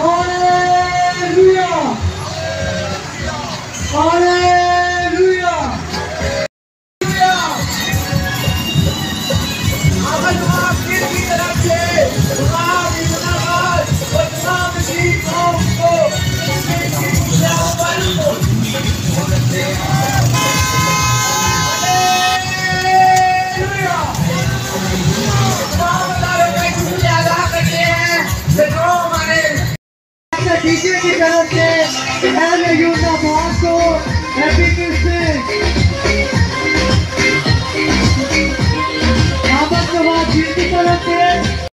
Hallelujah! Hallelujah! Teacher की तरफ़ से एम यू नवाज़ को हैप्पी क्रिसमस की तरफ़ से